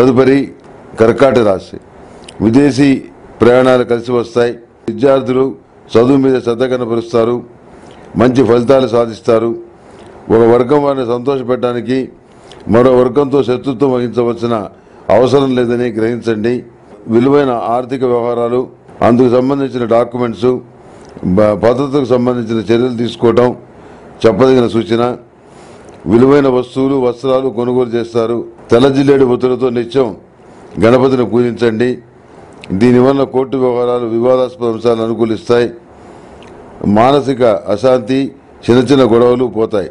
తదుపరి కర్కాట రాశి. విదేశీ ప్రయాణాలు కలిసి వస్తాయి. విద్యార్థులు చదువు మీద శ్రద్ధ కనపరుస్తారు. మంచి ఫలితాలు సాధిస్తారు. ఒక వర్గం వారిని సంతోషపెట్టడానికి మరో వర్గంతో శత్రుత్వం వహించవలసిన అవసరం లేదని గ్రహించండి. విలువైన ఆర్థిక వ్యవహారాలు అందుకు సంబంధించిన డాక్యుమెంట్స్ భద్రతకు సంబంధించిన చర్యలు తీసుకోవటం చెప్పదగిన సూచన. విలువైన వస్తువులు వస్త్రాలు కొనుగోలు చేస్తారు. తెల్ల జిల్లేడు నిత్యం గణపతిని పూజించండి. దీనివల్ల కోర్టు వ్యవహారాలు వివాదాస్పద అంశాలను అనుకూలిస్తాయి. మానసిక అశాంతి చిన్న చిన్న గొడవలు పోతాయి.